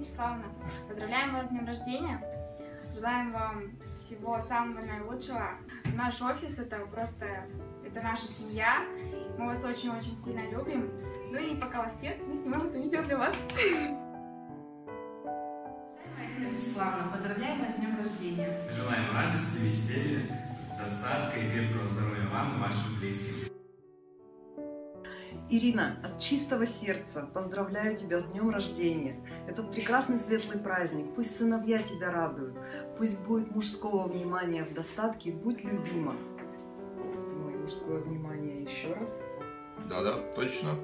Вячеславовна. Поздравляем вас с днем рождения. Желаем вам всего самого наилучшего. Наш офис это просто, это наша семья. Мы вас очень-очень сильно любим. Ну и пока вас нет, мы снимаем это видео для вас. Вячеславовна, поздравляем вас с днем рождения. Желаем радости, веселья, достатка и крепкого здоровья вам и вашим близким. Ирина, от чистого сердца поздравляю тебя с днем рождения. Этот прекрасный светлый праздник. Пусть сыновья тебя радуют. Пусть будет мужского внимания в достатке. Будь любима. Ну и мужское внимание еще раз. Да-да, точно.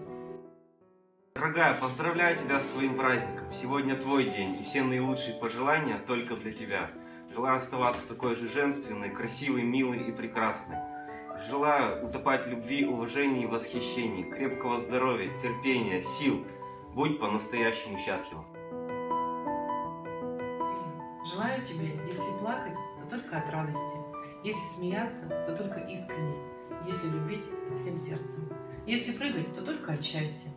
Дорогая, поздравляю тебя с твоим праздником. Сегодня твой день, и все наилучшие пожелания только для тебя. Желаю оставаться такой же женственной, красивой, милой и прекрасной. Желаю утопать любви, уважении и восхищении, крепкого здоровья, терпения, сил. Будь по-настоящему счастлива. Желаю тебе, если плакать, то только от радости. Если смеяться, то только искренне. Если любить, то всем сердцем. Если прыгать, то только от счастья.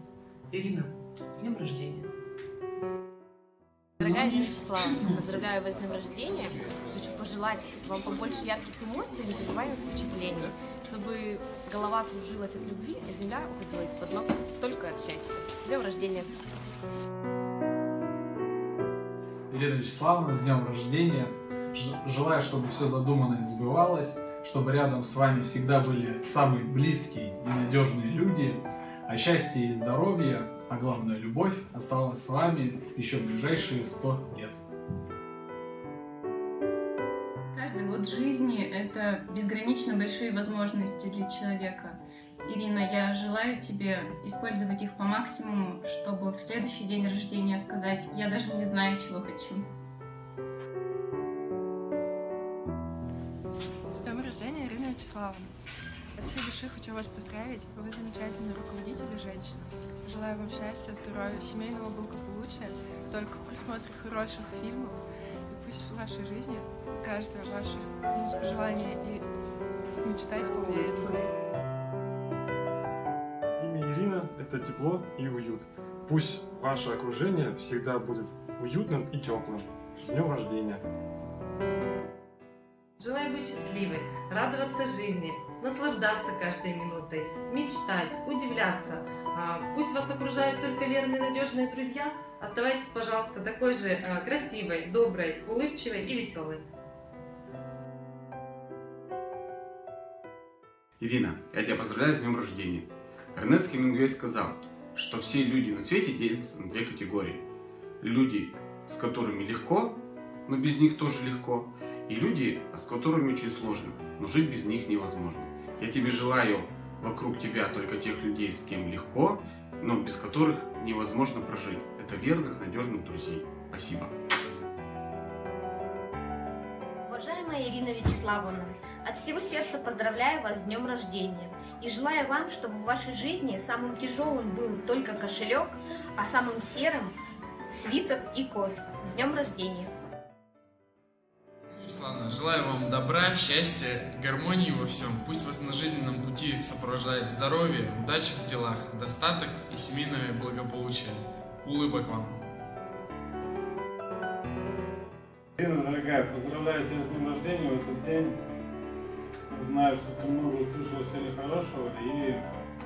Ирина, с днем рождения. Дорогая Ирина Вячеславовна, поздравляю вас с днем рождения. Хочу пожелать вам побольше ярких эмоций и незабываемых впечатлений, чтобы голова кружилась от любви, а земля уходила из-под ног только от счастья. С днем рождения! Елена Вячеславовна, с днем рождения. Желаю, чтобы все задуманное сбывалось, чтобы рядом с вами всегда были самые близкие и надежные люди, а счастье и здоровье, а главное любовь осталась с вами еще в ближайшие 100 лет. Каждый год жизни – это безгранично большие возможности для человека. Ирина, я желаю тебе использовать их по максимуму, чтобы в следующий день рождения сказать «я даже не знаю, чего хочу». С днем рождения, Ирина Вячеславовна! От всей души хочу вас поздравить. Вы замечательный руководитель и женщина. Желаю вам счастья, здоровья, семейного благополучия, только просмотра хороших фильмов. И пусть в вашей жизни каждое ваше желание и мечта исполняется. Имя Ирина – это тепло и уют. Пусть ваше окружение всегда будет уютным и теплым. С днем рождения! Желаю быть счастливой, радоваться жизни, наслаждаться каждой минутой, мечтать, удивляться. А, Пусть вас окружают только верные, надежные друзья. Оставайтесь, пожалуйста, такой же а, красивой, доброй, улыбчивой и веселой. Ирина, я тебя поздравляю с днем рождения. Эрнест Хемингуэй сказал, что все люди на свете делятся на две категории. Люди, с которыми легко, но без них тоже легко, и люди, с которыми очень сложно, но жить без них невозможно. Я тебе желаю вокруг тебя только тех людей, с кем легко, но без которых невозможно прожить. Это верных, надежных друзей. Спасибо. Уважаемая Ирина Вячеславовна, от всего сердца поздравляю вас с днем рождения и желаю вам, чтобы в вашей жизни самым тяжелым был только кошелек, а самым серым – свитер и кофе. С днем рождения! Славно, желаю вам добра, счастья, гармонии во всем. Пусть вас на жизненном пути сопровождает здоровье, удачи в делах, достаток и семейное благополучие. Улыбок вам! Ирина, дорогая, поздравляю тебя с днем рождения в этот день. Знаю, что ты много услышала сегодня хорошего и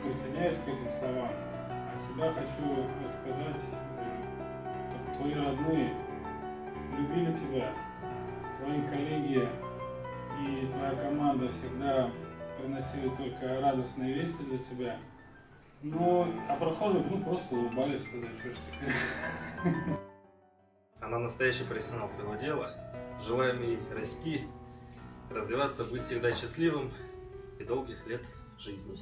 присоединяюсь к этим словам. А себя хочу рассказать, э, твои родные любили тебя, твои коллеги и твоя команда всегда приносили только радостные вести для тебя. Ну, а прохожие, ну, просто улыбались тогда, что ж. Она настоящий профессионал своего дела. Желаем ей расти, развиваться, быть всегда счастливым и долгих лет жизни.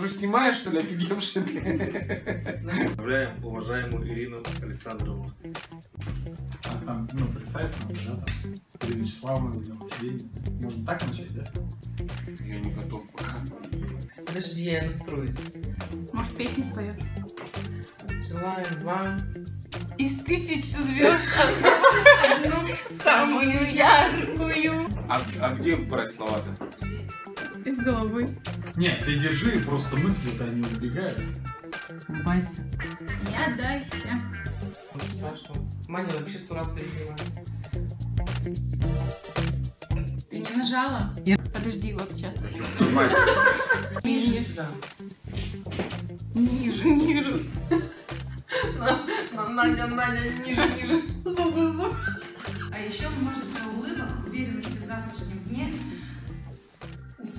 Уже снимаешь, что ли, офигевший? Поздравляем уважаемую Ирину Александровну. А там, ну, представь, да, там, Ирина Вячеславовна с днем рождения. Можно так начать, да? Я не готов пока. Подожди, я настроюсь. Может, песню споет? Желаю вам из тысяч звезд одну самую яркую. А, а где брать слова-то? Из головы. Нет, ты держи, просто мысли-то они убегают. Улыбайся. Не отдайся. Маня вообще сто раз пережила. Ты не нажала? Подожди, вот сейчас. Ниже сюда. Ниже, ниже. На- Надя, Надя, ниже, ниже.